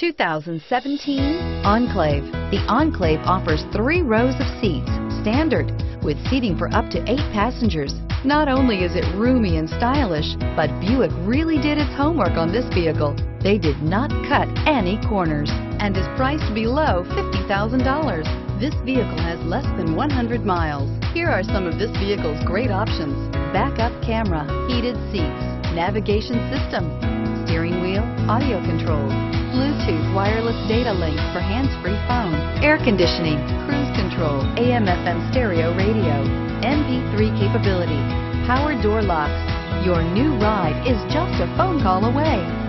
2017 Enclave. The Enclave offers three rows of seats, standard, with seating for up to eight passengers. Not only is it roomy and stylish, but Buick really did its homework on this vehicle. They did not cut any corners and is priced below $50,000. This vehicle has less than 100 miles. Here are some of this vehicle's great options. Backup camera, heated seats, navigation system, steering wheel, audio controls, Bluetooth wireless data link for hands-free phone, air conditioning, cruise control, AM FM stereo radio, MP3 capability, power door locks. Your new ride is just a phone call away.